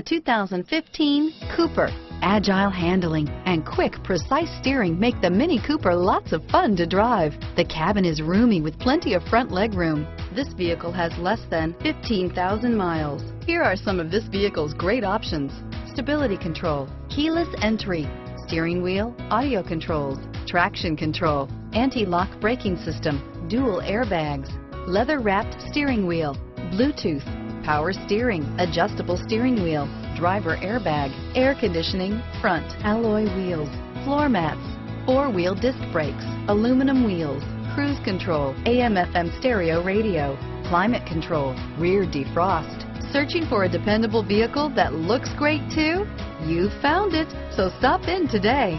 The 2015 Cooper. Agile handling and quick, precise steering make the Mini Cooper lots of fun to drive. The cabin is roomy with plenty of front leg room. This vehicle has less than 15,000 miles. Here are some of this vehicle's great options. Stability control, keyless entry, steering wheel, audio controls, traction control, anti-lock braking system, dual airbags, leather-wrapped steering wheel, Bluetooth, power steering, adjustable steering wheel, driver airbag, air conditioning, front alloy wheels, floor mats, four-wheel disc brakes, aluminum wheels, cruise control, AM FM stereo radio, climate control, rear defrost. Searching for a dependable vehicle that looks great too? You found it, so stop in today.